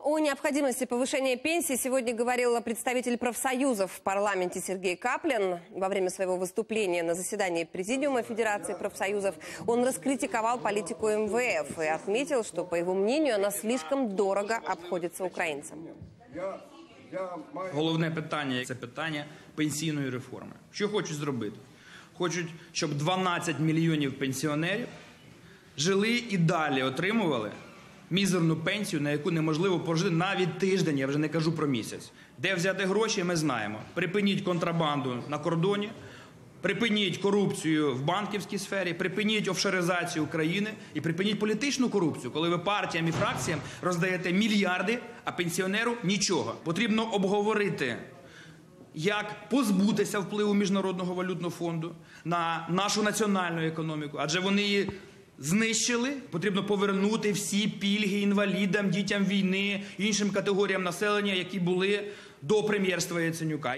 О необходимости повышения пенсий сегодня говорил представитель профсоюзов в парламенте Сергей Каплин. Во время своего выступления на заседании Президиума Федерации профсоюзов он раскритиковал политику МВФ и отметил, что, по его мнению, она слишком дорого обходится украинцам. Головне питання це питання пенсійної реформи. Що хочуть зробити? Хочуть, щоб 12 мільйонів пенсіонерів жили і далі отримували мізерну пенсію, на яку неможливо прожити навіть тиждень, я вже не кажу про місяць. Де взяти гроші, ми знаємо. Припиніть контрабанду на кордоні, припиніть корупцію в банківській сфері, припиніть офшоризацію країни і припиніть політичну корупцію, коли ви партіям і фракціям роздаєте мільярди, а пенсіонеру нічого. Потрібно обговорити як позбутися впливу міжнародного валютного фонду на нашу національну економіку, адже вони знищили. Потрібно повернути всі пільги інвалідам, дітям війни, іншим категоріям населення, які були до прем'єрства Яценюка.